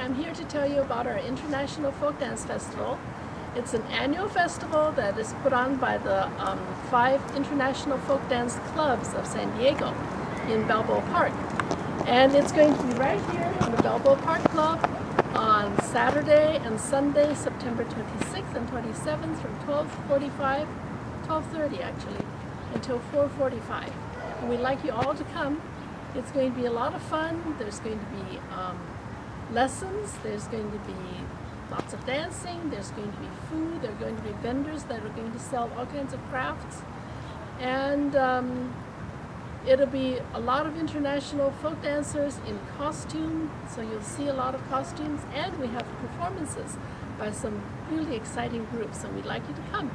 I'm here to tell you about our International Folk Dance Festival. It's an annual festival that is put on by the um, five International Folk Dance Clubs of San Diego in Balboa Park. And it's going to be right here on the Balboa Park Club on Saturday and Sunday, September 26th and 27th from 12.45, 12.30 actually, until 4.45. And we'd like you all to come. It's going to be a lot of fun. There's going to be um, lessons. There's going to be lots of dancing. There's going to be food. There are going to be vendors that are going to sell all kinds of crafts. And um, it'll be a lot of international folk dancers in costume. So you'll see a lot of costumes. And we have performances by some really exciting groups. And we'd like you to come.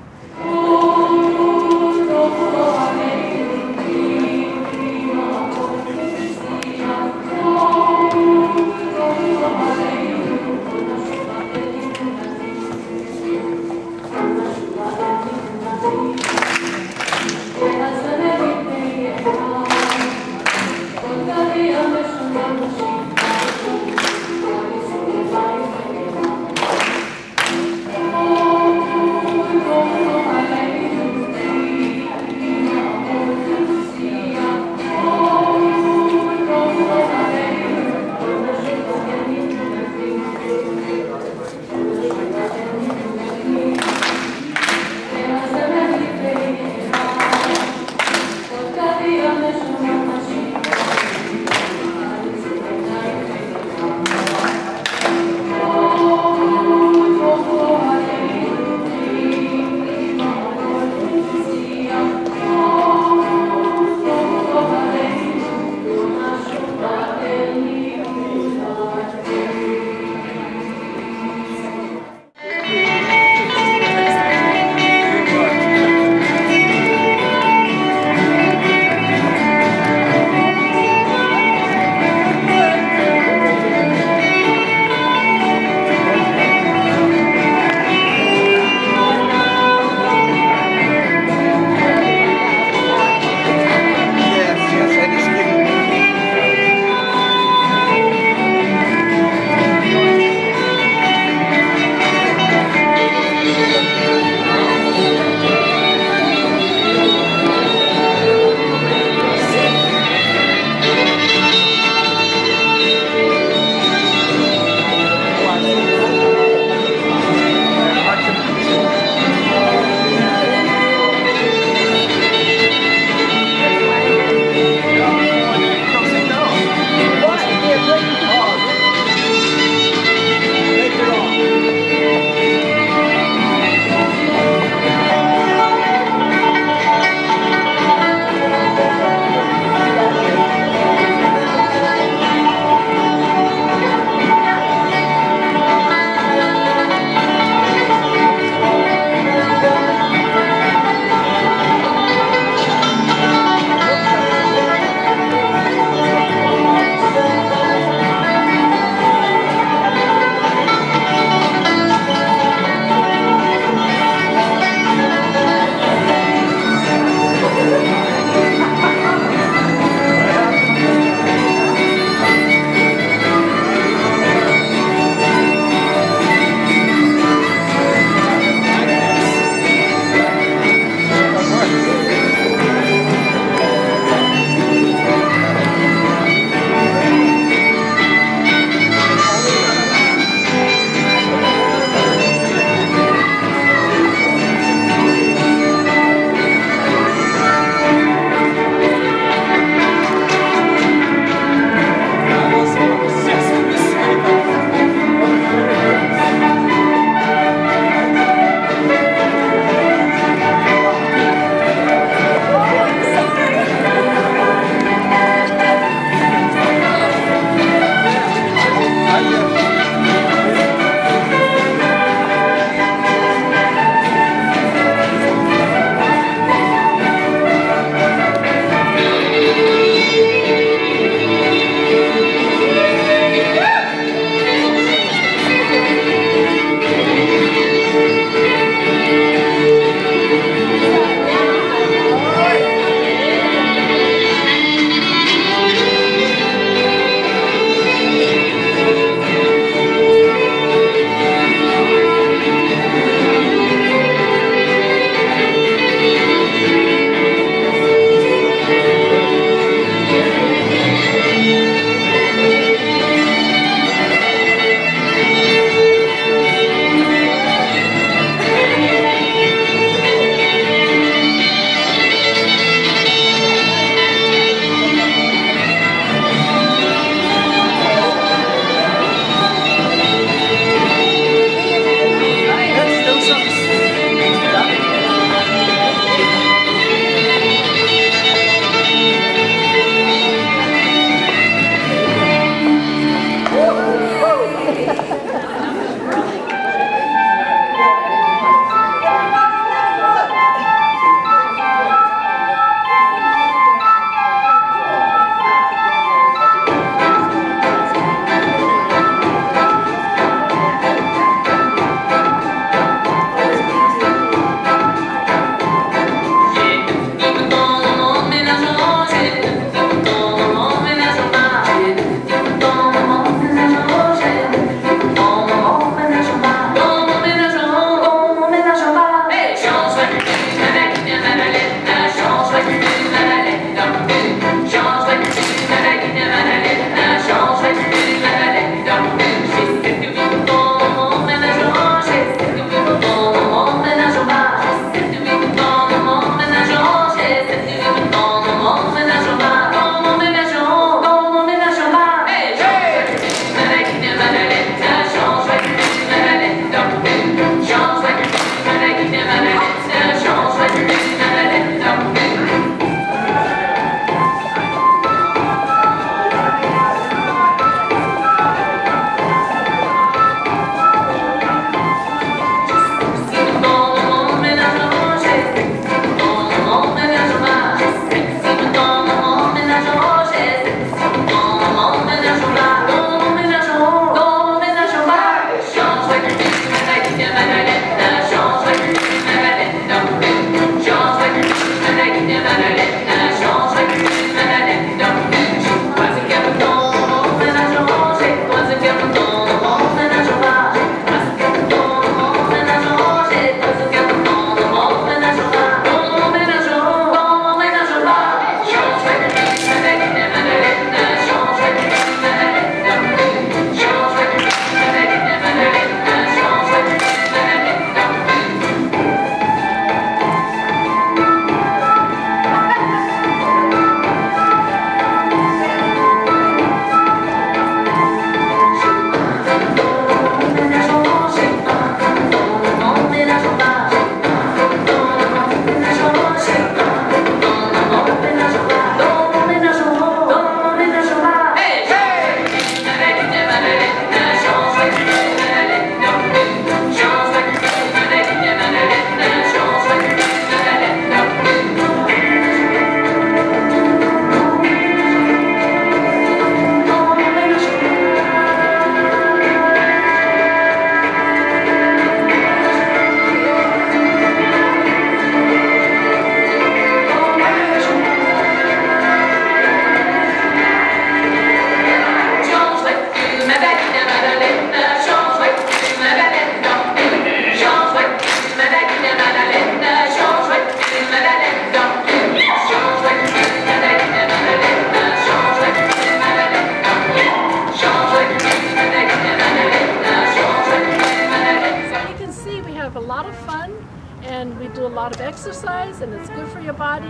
Lot of fun and we do a lot of exercise and it's good for your body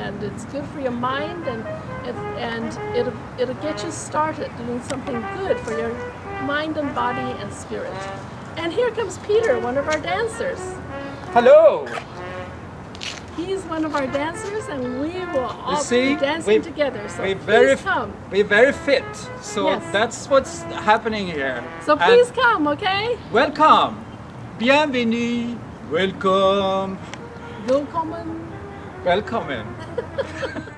and it's good for your mind and it, and it'll, it'll get you started doing something good for your mind and body and spirit. And here comes Peter, one of our dancers. Hello. He's one of our dancers and we will all see, be dancing we- together. So We're very, come. we're very fit. So Yes. that's what's happening here. So And please come, okay? welcome. Bienvenue. Welcome. Willkommen. Welcome.